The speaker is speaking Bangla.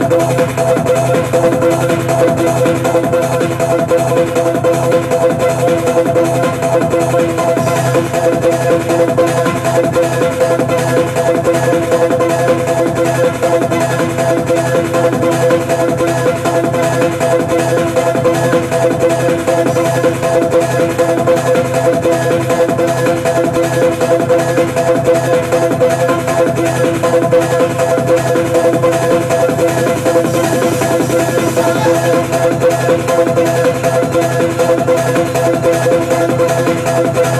Thank